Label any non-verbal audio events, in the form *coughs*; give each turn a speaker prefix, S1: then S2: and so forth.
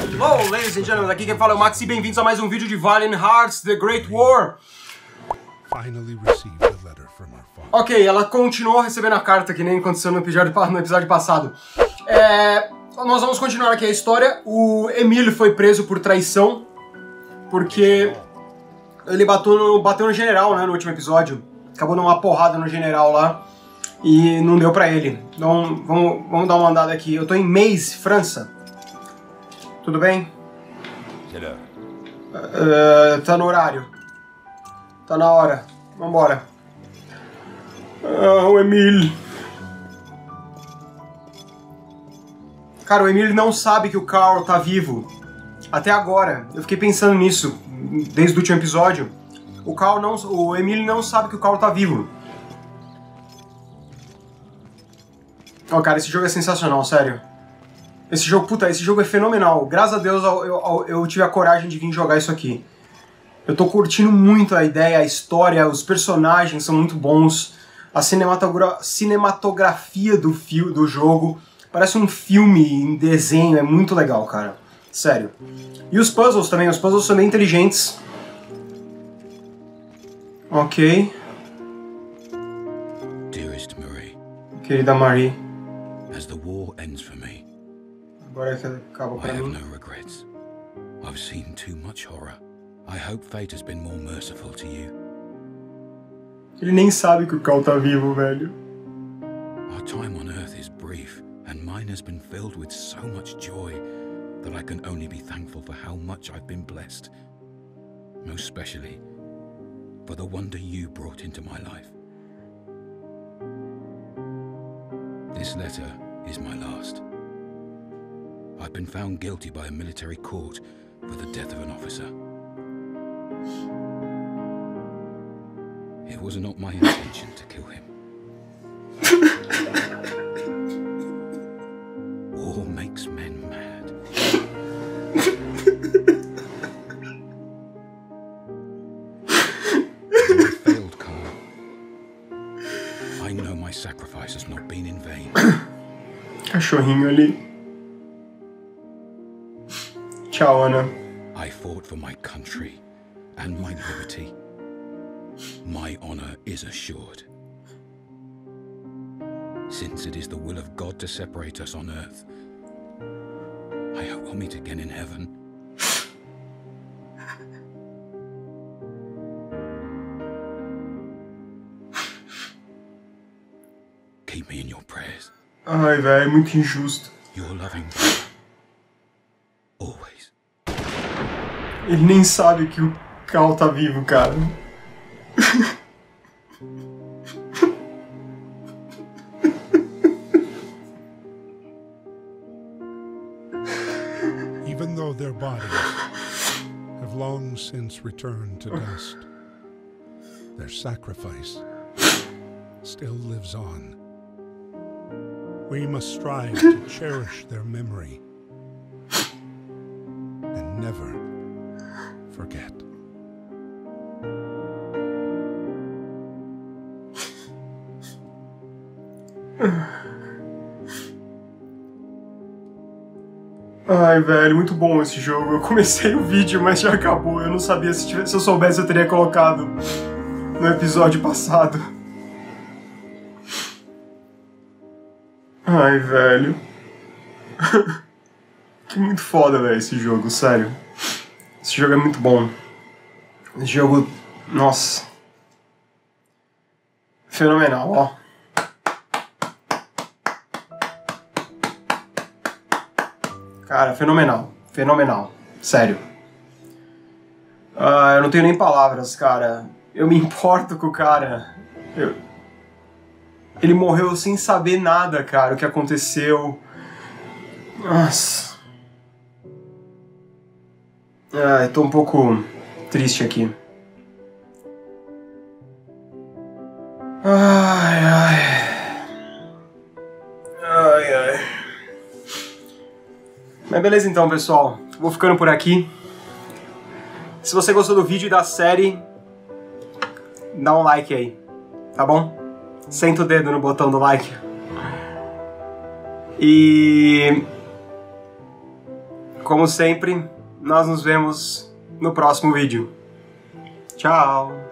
S1: Hello, ladies and gentlemen, aqui quem fala é o Max e bem-vindos a mais um vídeo de Valiant Hearts The Great War.
S2: Finally received a letter from our father.
S1: Ok, ela continuou recebendo a carta que nem aconteceu no episódio, no episódio passado. É, nós vamos continuar aqui a história. O Emílio foi preso por traição, porque ele bateu no, bateu no general né, no último episódio. Acabou dando uma porrada no general lá e não deu pra ele. Então vamos, vamos dar uma andada aqui. Eu tô em Meis, França. Tudo bem?
S3: L'heure.
S1: Uh, tá no horário. Tá na hora. Vambora. Ah, o Emile. Cara, o Emile não sabe que o Carl tá vivo. Até agora. Eu fiquei pensando nisso desde o último episódio. O Carl não. O Emile não sabe que o Carl tá vivo. Ó, cara, esse jogo é sensacional, sério. Esse jogo, puta, esse jogo é fenomenal. Graças a Deus eu, eu, eu tive a coragem de vir jogar isso aqui. Eu tô curtindo muito a ideia, a história, os personagens são muito bons. A cinematogra cinematografia do, fio, do jogo parece um filme em desenho, é muito legal, cara. Sério. E os puzzles também, os puzzles são bem inteligentes. Ok.
S3: Dearest Marie,
S1: Querida Marie.
S3: as the war ends for me, I have no regrets. I've seen too much horror. I hope fate has been more merciful to you.
S1: Ele nem sabe que o Cal tá vivo, velho.
S3: Our time on Earth is brief, and mine has been filled with so much joy that I can only be thankful for how much I've been blessed. Most especially for the wonder you brought into my life. This letter is my last. I've been found guilty by a military court for the death of an officer. It was not my intention to kill him. War makes men mad. I failed, Carl. I know my sacrifice has not been in vain. *coughs*
S1: Cachorrinho ali. Tchau, Ana.
S3: I fought for my country and my liberty. My honor is assured. Since it is the will of God to separate us on earth, I hope we'll meet again in heaven. Keep me in your prayers.
S1: Ai, velho, muito injusto.
S3: Your loving always.
S1: Ele nem sabe que o Cal tá vivo, cara.
S2: Even though their bodies have long since returned to dust, their sacrifice still lives on. We must strive to cherish their memory and never forget.
S1: Ai, velho, muito bom esse jogo. Eu comecei o vídeo, mas já acabou. Eu não sabia se, tivesse- se eu soubesse eu teria colocado no episódio passado. Ai, velho. *laughs* que muito foda, velho, esse jogo, sério. Esse jogo é muito bom. Esse jogo, nossa. Fenomenal, ó. Cara, fenomenal. Fenomenal. Sério. Ah, eu não tenho nem palavras, cara. Eu me *laughs* importo com o cara. Eu- Ele morreu sem saber nada, cara, o que aconteceu. Nossa. Ah, eu tô um pouco triste aqui. Ai, ai. Ai, ai. Mas beleza então, pessoal. Vou ficando por aqui. Se você gostou do vídeo e da série, dá um like aí, tá bom? Senta o dedo no botão do like. E como sempre, nós nos vemos no próximo vídeo. Tchau!